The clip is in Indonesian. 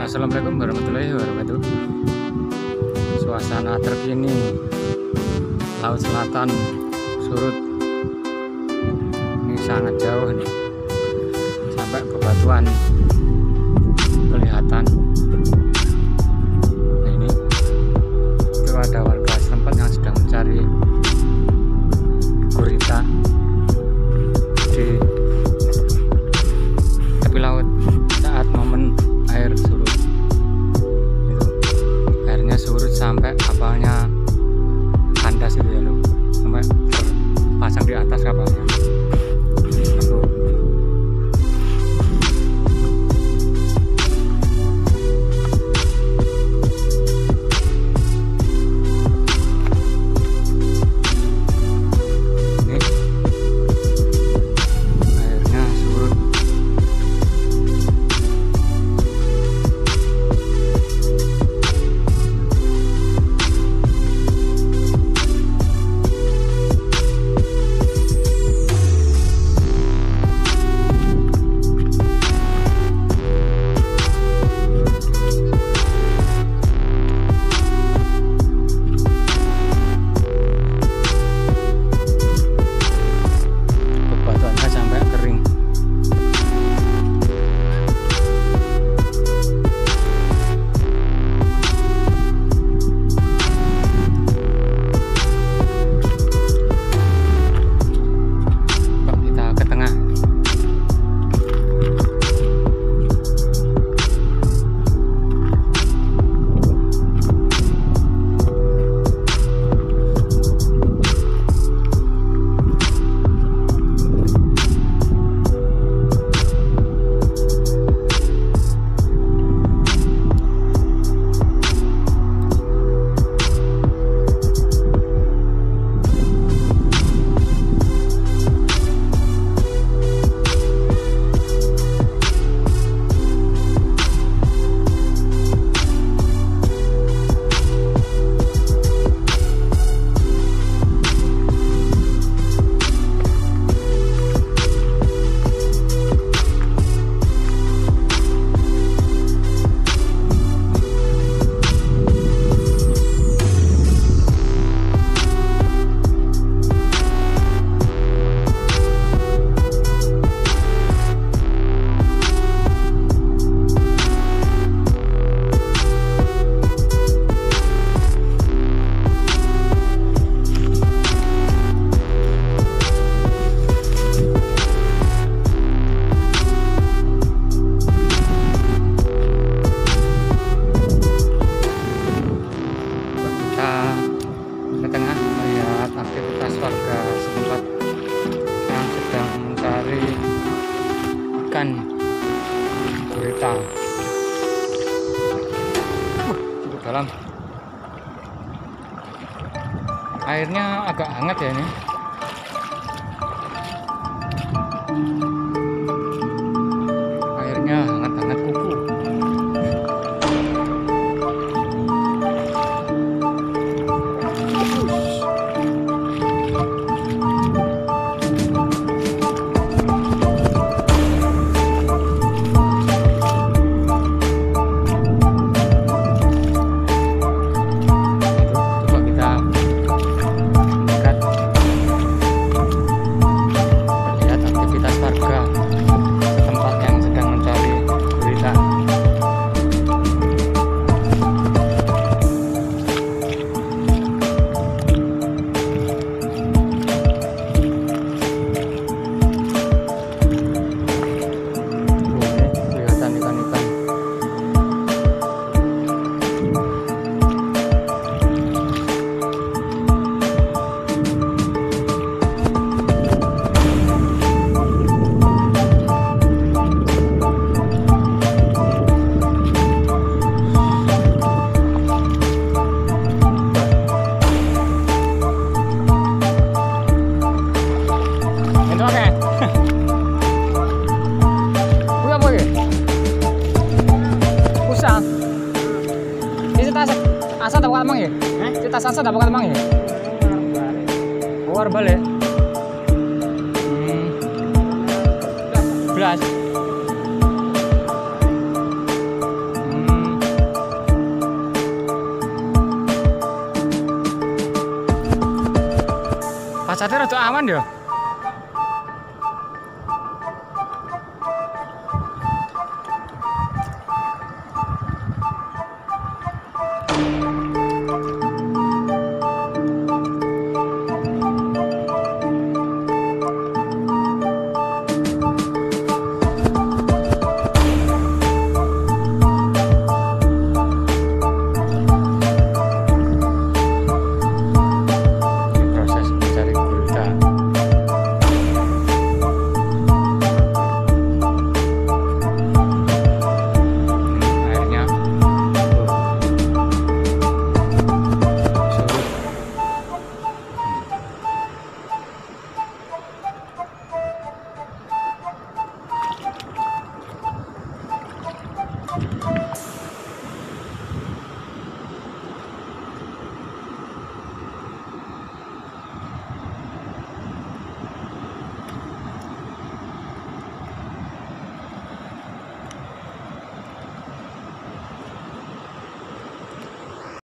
Assalamualaikum warahmatullahi wabarakatuh. Suasana terkini Laut Selatan surut. Ini sangat jauh nih. Sampai ke Batuan gurita Wah, cukup dalam. Airnya agak hangat ya ini sansa apa mang ya? Eh? Cerita sansa apa mang ya? Luar balik. Hmm. Belas. Hmm. Pasarnya rada aman ya?